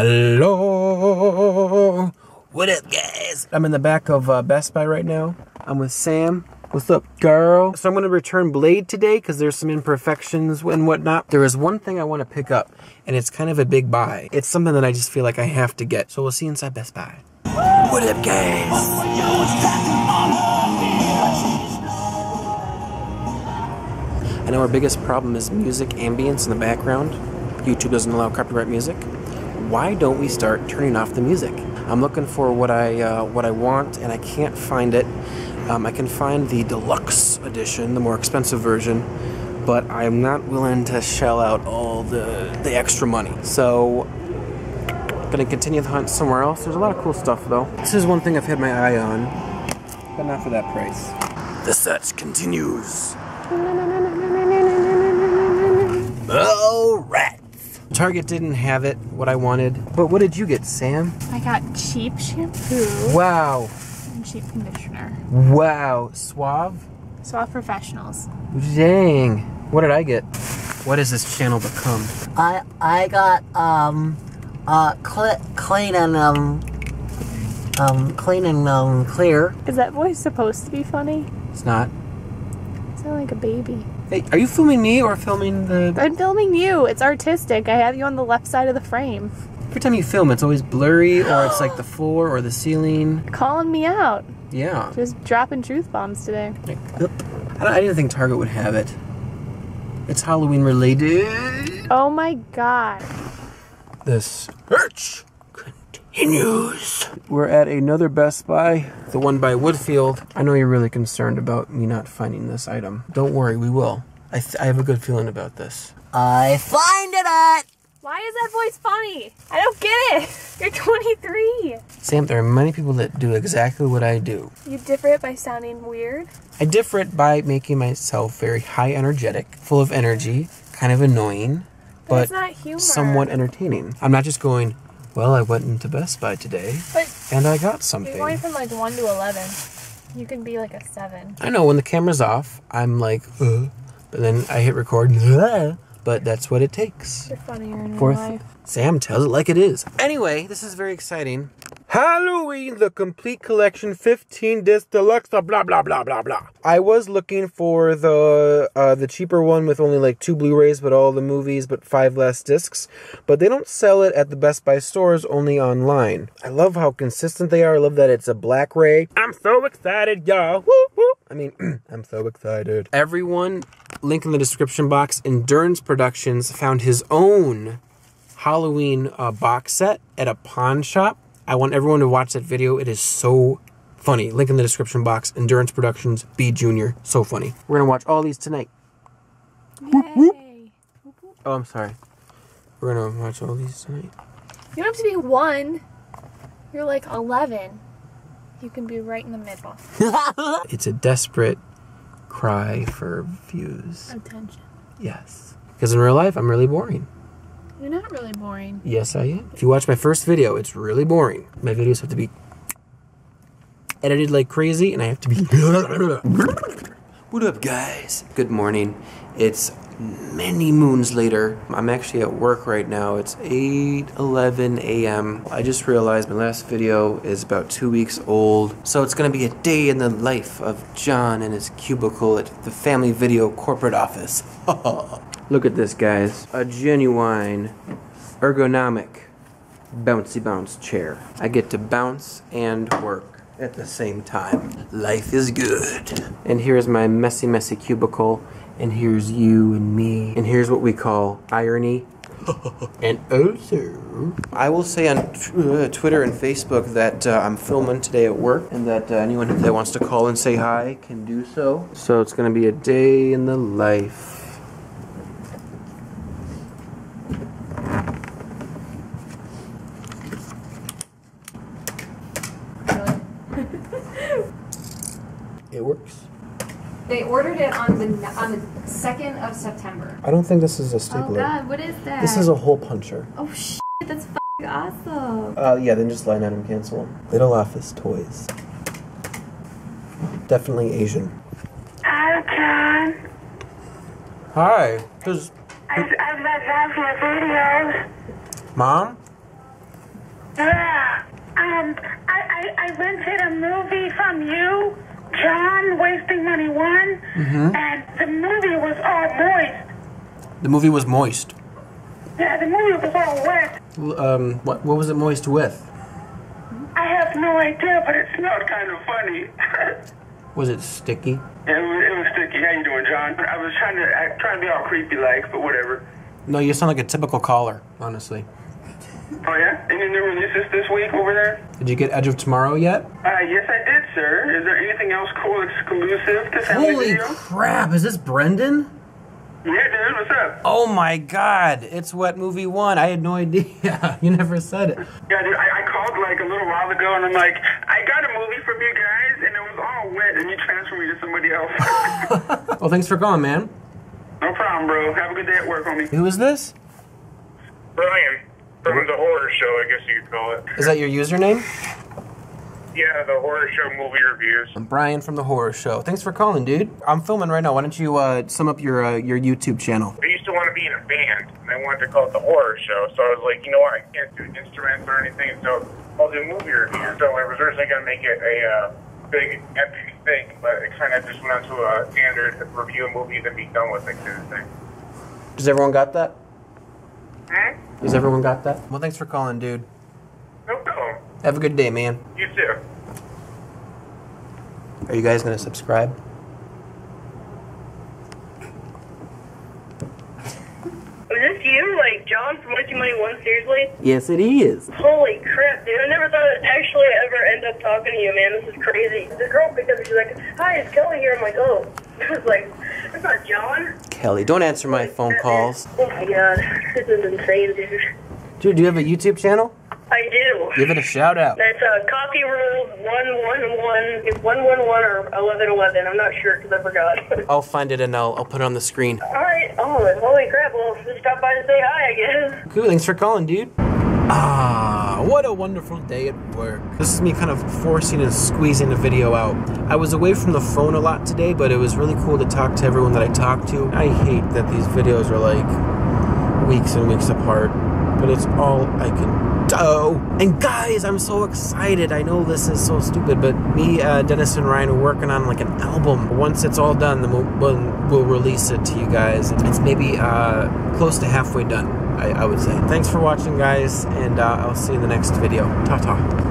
Hello. What up, guys? I'm in the back of uh, Best Buy right now. I'm with Sam. What's up, girl? So I'm going to return Blade today because there's some imperfections and whatnot. There is one thing I want to pick up, and it's kind of a big buy. It's something that I just feel like I have to get. So we'll see inside Best Buy. What up, guys? I know our biggest problem is music ambience in the background. YouTube doesn't allow copyright music. Why don't we start turning off the music? I'm looking for what I uh, what I want, and I can't find it. Um, I can find the deluxe edition, the more expensive version, but I'm not willing to shell out all the, the extra money. So, gonna continue the hunt somewhere else. There's a lot of cool stuff though. This is one thing I've had my eye on, but not for that price. The search continues. Alright. Target didn't have it, what I wanted. But what did you get, Sam? I got cheap shampoo Wow. and cheap conditioner. Wow. Suave? Suave Professionals. Dang. What did I get? What has this channel become? I I got um uh cl- clean and um um clean and um clear. Is that voice supposed to be funny? It's not. I sound like a baby. Hey, are you filming me or filming the. I'm filming you. It's artistic. I have you on the left side of the frame. Every time you film, it's always blurry or it's like the floor or the ceiling. Calling me out. Yeah. Just dropping truth bombs today. I, don't- I didn't think Target would have it. It's Halloween related. Oh my god. The search continues. We're at another Best Buy, the one by Woodfield. I know you're really concerned about me not finding this item. Don't worry, we will. I, th- I have a good feeling about this. I find it at Why is that voice funny? I don't get it. You're 23. Sam, there are many people that do exactly what I do. You differ it by sounding weird. I differ it by making myself very high energetic, full of energy, kind of annoying, but That's not humor. somewhat entertaining. I'm not just going, well, I went into Best Buy today But and I got something. you're going from like 1 to 11. You can be like a 7. I know when the camera's off, I'm like, uh, but then I hit record, but that's what it takes. You're funnier in real Fourth, life. Sam tells it like it is. Anyway, this is very exciting. Halloween, the complete collection, 15 disc deluxe, blah blah blah blah blah blah. I was looking for the uh, the cheaper one with only like two Blu-rays, but all the movies, but five less discs. But they don't sell it at the Best Buy stores, only online. I love how consistent they are. I love that it's a black ray. I'm so excited, y'all. Whoop, whoop. I mean, I'm so excited. Everyone, link in the description box. Endurance Productions found his own Halloween uh, box set at a pawn shop. I want everyone to watch that video. It is so funny. Link in the description box. Endurance Productions, B Junior. So funny. We're gonna watch all these tonight. Yay. Oh, I'm sorry. We're gonna watch all these tonight. You don't have to be 1. You're like 11. You can be right in the middle. It's a desperate cry for views. Attention. Yes. Because in real life, I'm really boring. You're not really boring. Yes, I am. If you watch my first video, it's really boring. My videos have to be edited like crazy, and I have to be. what up, guys? Good morning. It's many moons later. I'm actually at work right now. It's 8 11 a.m. I just realized my last video is about two weeks old, so it's gonna be a day in the life of John and his cubicle at the Family Video corporate office. Look at this, guys. A genuine ergonomic bouncy bounce chair. I get to bounce and work at the same time. Life is good. And here's my messy, messy cubicle. And here's you and me. And here's what we call irony. and also, I will say on uh, Twitter and Facebook that uh, I'm filming today at work, and that uh, anyone that wants to call and say hi can do so. So it's going to be a day in the life. It works. They ordered it on the on the second of September. I don't think this is a Oh stapler. God, what is that? This is a hole puncher. oh shit, that's f- awesome. Uh, yeah, then just line item cancel. Little Office Toys. Definitely Asian. Hi, John. Hi. There's I, I've been watching your videos. mom. Yeah. Um, I, I, I rented a movie from you, John, Wasting Money One, and the movie was all moist. The movie was moist. Yeah, the movie was all wet. L- Um, what, what was it moist with? I have no idea, but it smelled kind of funny. Was it sticky? It was, it was sticky. How you doing, John? I was trying to act, trying to be all creepy like, but whatever. No, you sound like a typical caller, honestly. Oh yeah? Any new releases this week over there? Did you get Edge of Tomorrow yet? Uh, yes, I did, sir. Is there anything else cool exclusive to Family Holy Video? crap, is this Brendan? Yeah, dude. What's up? Oh my god, it's Wet Movie 1. I had no idea. you never said it. Yeah, dude. I, I called like a little while ago, and I'm like, I got a movie from you guys, and it was all wet, and you transferred me to somebody else. Well, thanks for calling, man. no problem, bro. Have a good day at work, homie. Who is this? Brian from the horror show, I guess you could call it. Is that your username? Yeah, the horror show movie reviews. I'm Brian from The Horror Show. Thanks for calling, dude. I'm filming right now. Why don't you uh, sum up your uh, your YouTube channel? I used to want to be in a band, and I wanted to call it the horror show. So I was like, you know what, I can't do instruments or anything, so I'll do movie reviews. So I was originally going to make it a uh, big, epic thing, but it kind of just went on to a standard review a movie and be done with it kind of thing. Does everyone got that? Hmm? Does everyone got that? Well, thanks for calling, dude. Have a good day, man. You too. Are you guys gonna subscribe? Was this you, like John from Wasting Money One? Seriously? Yes, it is. Holy crap, dude! I never thought I'd actually ever end up talking to you, man. This is crazy. The girl picked up and she's like, "Hi, it's Kelly here." I'm like, "Oh." I was like, "It's not John." Kelly, don't answer my phone calls. Oh my god, this is insane, dude. Dude, do you have a YouTube channel? I do. Give it a shout out. That's uh, Coffee Rules one one one. One one one or eleven eleven. I'm not sure because I forgot. I'll find it and I'll, I'll put it on the screen. All right. Oh, holy crap! Well, just stop by to say hi, I guess. Cool, thanks for calling, dude. Ah, what a wonderful day at work. This is me kind of forcing and squeezing the video out. I was away from the phone a lot today, but it was really cool to talk to everyone that I talked to. I hate that these videos are like weeks and weeks apart, but it's all I can do. And guys, I'm so excited. I know this is so stupid, but me, uh, Dennis, and Ryan are working on like an album. Once it's all done, then we'll, we'll, release it to you guys. It's maybe uh, close to halfway done. I, I would say. Thanks for watching, guys, and uh, I'll see you in the next video. Ta ta.